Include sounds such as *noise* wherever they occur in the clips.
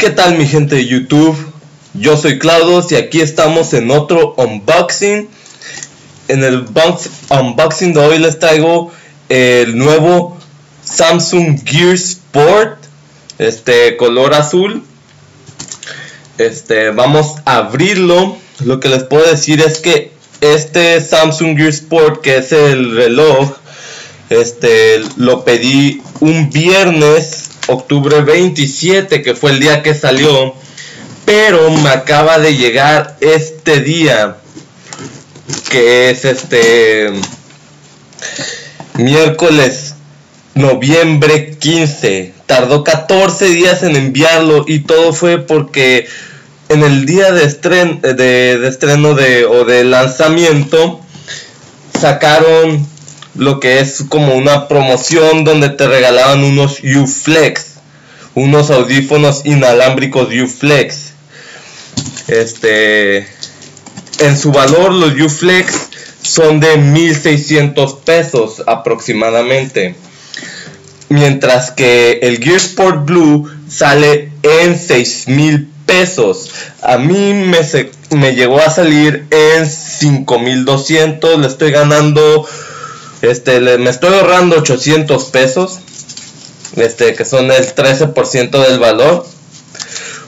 ¿Qué tal mi gente de YouTube? Yo soy Claudos y aquí estamos en otro unboxing. En el unboxing de hoy les traigo el nuevo Samsung Gear Sport, este color azul. Este, vamos a abrirlo. Lo que les puedo decir es que este Samsung Gear Sport, que es el reloj, este, lo pedí un viernes, octubre 27, que fue el día que salió. Pero me acaba de llegar este día, que es este miércoles, noviembre 15. Tardó 14 días en enviarlo y todo fue porque en el día de estreno de, estreno de, o de lanzamiento sacaron lo que es como una promoción donde te regalaban unos U-Flex, unos audífonos inalámbricos U-Flex. Este, en su valor los U-Flex son de 1600 pesos aproximadamente. Mientras que el Gear Sport Blue sale en 6000 pesos. A mí me, me llegó a salir en 5200. Le estoy ganando. Este, me estoy ahorrando 800 pesos. Este, que son el 13% del valor.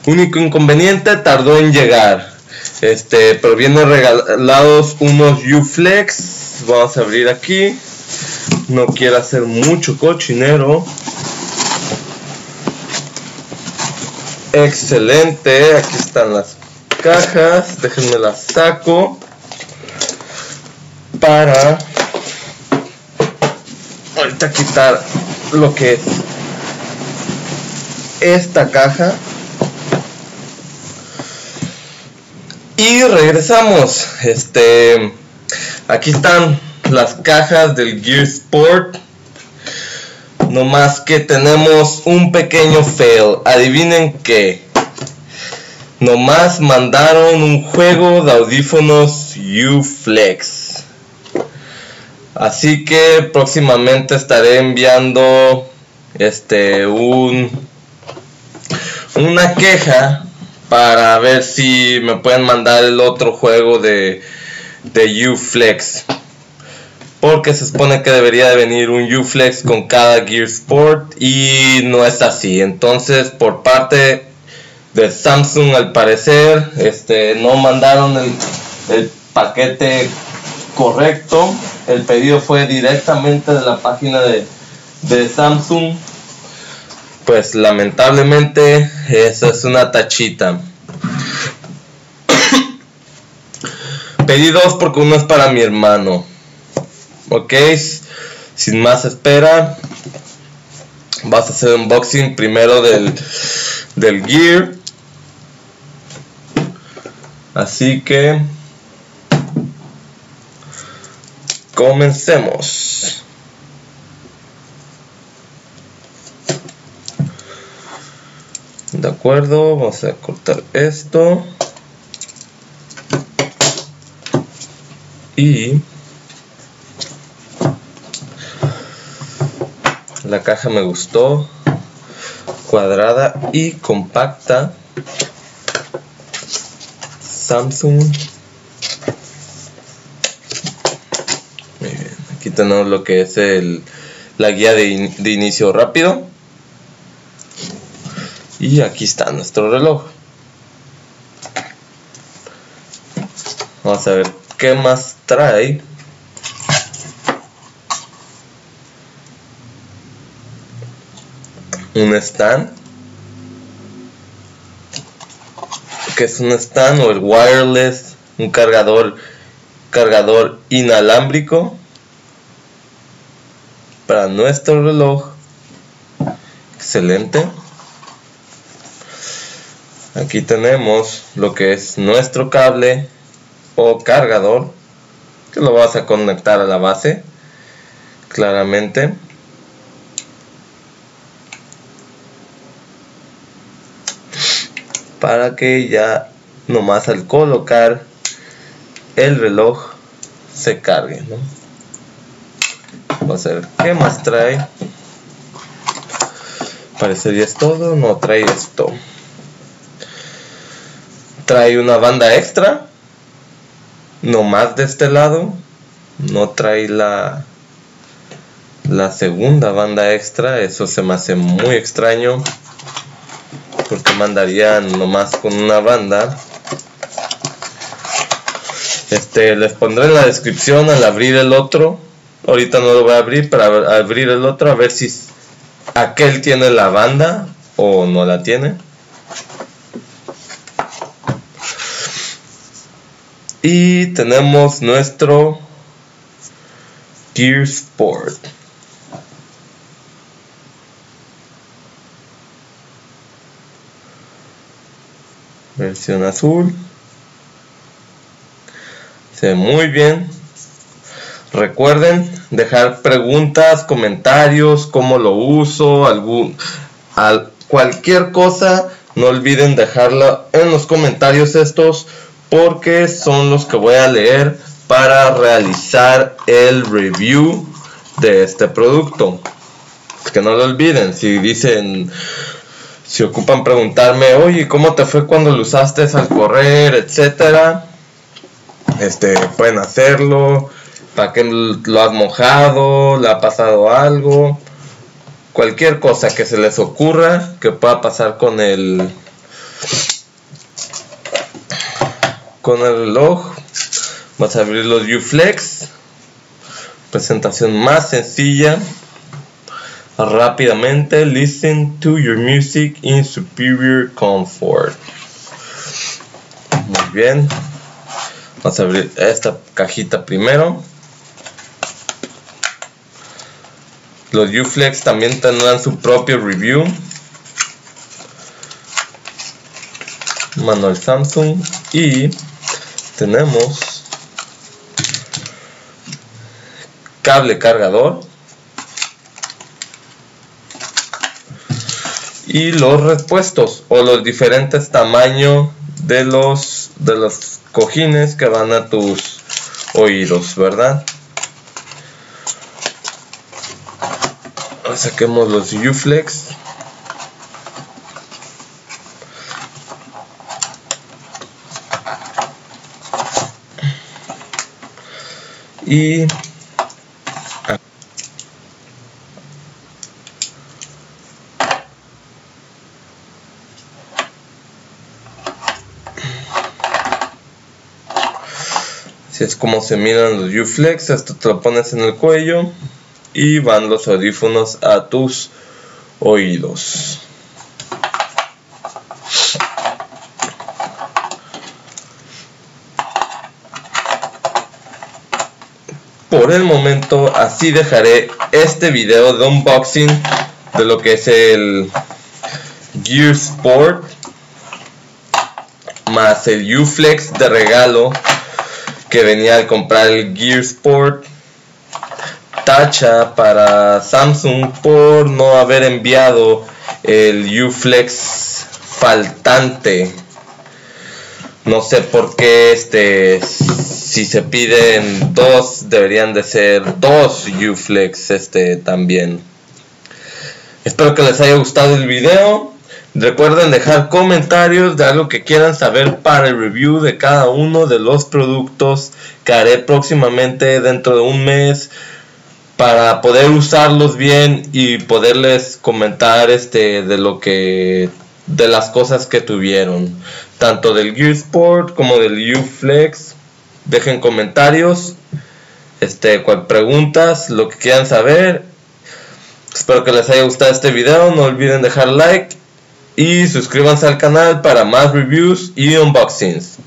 Único inconveniente, tardó en llegar. Este, pero vienen regalados unos U-Flex. Vamos a abrir aquí. No quiero hacer mucho cochinero. Excelente, aquí están las cajas, déjenme las saco para ahorita quitar lo que es esta caja y regresamos este aquí están las cajas del Gear Sport no más que tenemos un pequeño fail. Adivinen qué. Nomás mandaron un juego de audífonos U-Flex. Así que próximamente estaré enviando este un una queja para ver si me pueden mandar el otro juego de de U-Flex porque se supone que debería de venir un U-Flex con cada Gear Sport y no es así. Entonces, por parte de Samsung, al parecer, este, no mandaron el, paquete correcto. El pedido fue directamente de la página de, de Samsung. Pues lamentablemente, eso es una tachita. *coughs* Pedí dos porque uno es para mi hermano. Ok, sin más espera, vas a hacer unboxing primero del, del gear. Así que comencemos. De acuerdo, vamos a cortar esto. Y La caja me gustó. Cuadrada y compacta. Samsung. Muy bien. Aquí tenemos lo que es el, la guía de, de inicio rápido. Y aquí está nuestro reloj. Vamos a ver qué más trae. un stand que es un stand o el wireless un cargador cargador inalámbrico para nuestro reloj. Excelente. Aquí tenemos lo que es nuestro cable o cargador que lo vas a conectar a la base claramente. Para que ya nomás al colocar el reloj se cargue. Vamos a ver qué más trae parecería es todo no trae esto trae una banda extra, no más de este lado, no trae la la segunda banda extra, eso se me hace muy extraño porque mandarían nomás con una banda. Este, les pondré en la descripción al abrir el otro. Ahorita no lo voy a abrir para abrir el otro a ver si aquel tiene la banda o no la tiene. Y tenemos nuestro Gear Sport. versión azul se ve muy bien recuerden dejar preguntas comentarios cómo lo uso algún cualquier cosa. No olviden dejarla en los comentarios estos porque son los que voy a leer para realizar el review de este producto. Que no lo olviden si dicen si ocupan preguntarme, oye, ¿cómo te fue cuando lo usaste al correr, etcétera? Este, pueden hacerlo, para qué lo has mojado, le ha pasado algo, cualquier cosa que se les ocurra que pueda pasar con el con el reloj. Vamos a abrir los U-Flex. Presentación más sencilla. Rápidamente listen to your music in superior comfort. Muy bien. Vamos a abrir esta cajita primero los Uflex también tendrán su propio review. Manual Samsung. Y tenemos cable cargador. Y los repuestos o los diferentes tamaños de los de los cojines que van a tus oídos, ¿verdad? Saquemos los U-Flex. Y Si es como se miran los U-Flex, esto te lo pones en el cuello y van los audífonos a tus oídos. Por el momento así dejaré este video de unboxing de lo que es el Gear Sport más el U-Flex de regalo que venía al comprar el Gear Sport tacha para Samsung por no haber enviado el U-Flex faltante. No sé por qué este si se piden dos deberían de ser dos U-Flex este también. Espero que les haya gustado el video. Recuerden dejar comentarios de algo que quieran saber para el review de cada uno de los productos que haré próximamente dentro de un mes para poder usarlos bien y poderles comentar este de lo que de las cosas que tuvieron tanto del Gear Sport como del U-Flex dejen comentarios este cual preguntas lo que quieran saber espero que les haya gustado este video no olviden dejar like y suscríbanse al canal para más reviews y unboxings.